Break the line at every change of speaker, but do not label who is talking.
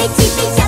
Big, big,